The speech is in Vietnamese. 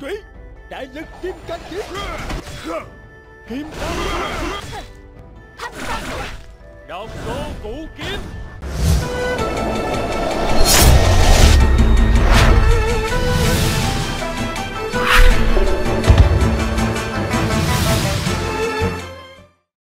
thủy đại lực kim cang kiếm kim cang độc cô vũ kiếm